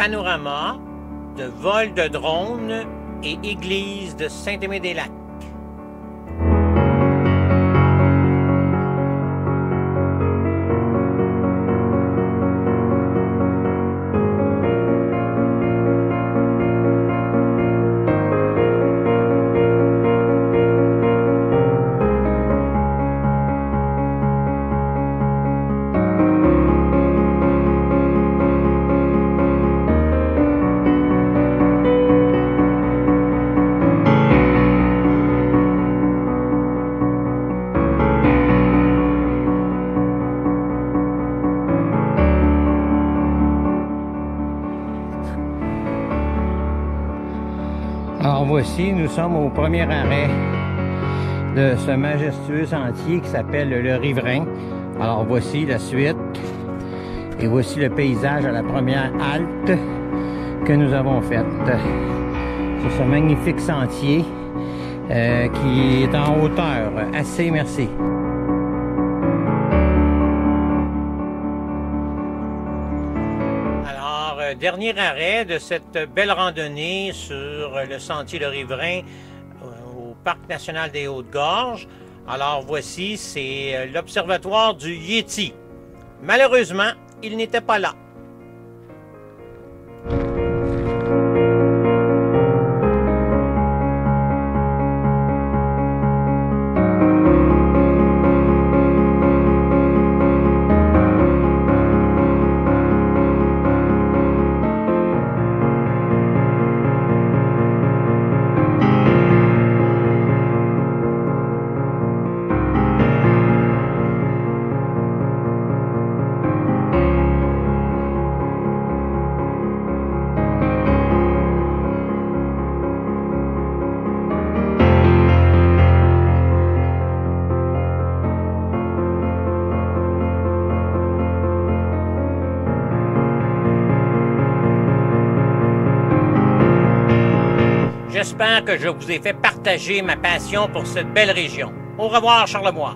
panorama de vol de drones et église de Saint-Aimé-des-Lacs. Alors voici, nous sommes au premier arrêt de ce majestueux sentier qui s'appelle le Riverain. Alors voici la suite et voici le paysage à la première halte que nous avons faite sur ce magnifique sentier euh, qui est en hauteur. Assez merci. Dernier arrêt de cette belle randonnée sur le sentier Le Riverain euh, au Parc national des Hautes-Gorges. Alors, voici, c'est euh, l'observatoire du Yéti. Malheureusement, il n'était pas là. J'espère que je vous ai fait partager ma passion pour cette belle région. Au revoir, Charlevoix.